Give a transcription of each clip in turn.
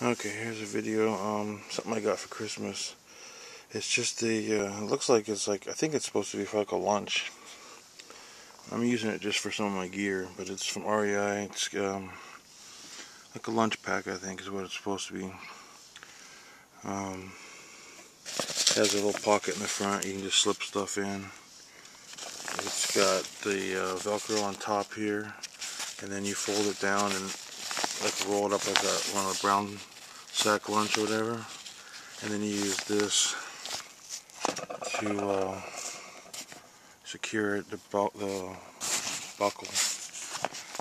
Okay, here's a video, um, something I got for Christmas. It's just the, uh, it looks like it's like, I think it's supposed to be for like a lunch. I'm using it just for some of my gear, but it's from REI. It's um, like a lunch pack, I think, is what it's supposed to be. Um, has a little pocket in the front, you can just slip stuff in. It's got the uh, Velcro on top here, and then you fold it down and like roll it up like a one of the brown sack lunch or whatever. And then you use this to uh, secure it, the, bu the buckle.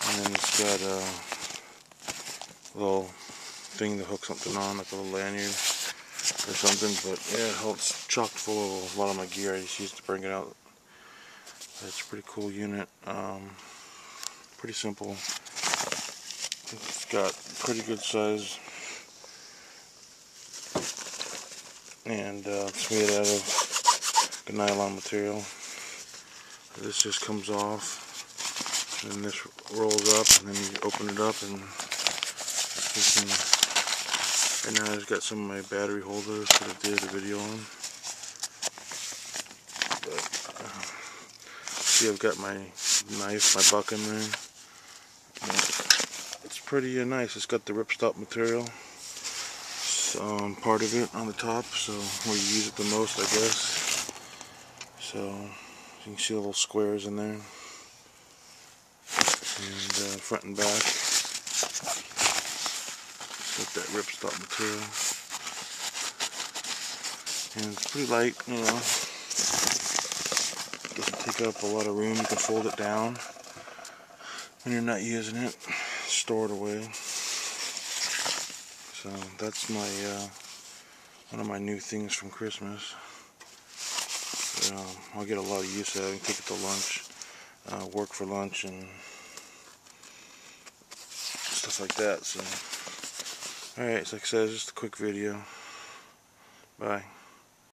And then it's got a little thing to hook something on like a little lanyard or something. But yeah it's chock full of a lot of my gear. I just used to bring it out. It's a pretty cool unit. Um, pretty simple it's got pretty good size and uh, it's made out of nylon material. This just comes off and this rolls up and then you open it up and you can right now I've got some of my battery holders that I did a video on. But, uh, see I've got my knife, my buck in there pretty nice. It's got the ripstop material um, part of it on the top, so where you use it the most, I guess. So you can see the little squares in there, and uh, front and back. Got that ripstop material, and it's pretty light, you know. Doesn't take up a lot of room. You can fold it down when you're not using it stored away. So that's my uh, one of my new things from Christmas. I'll get a lot of use out of it. Take it to lunch, uh, work for lunch, and stuff like that. So, alright, so like I said, just a quick video. Bye.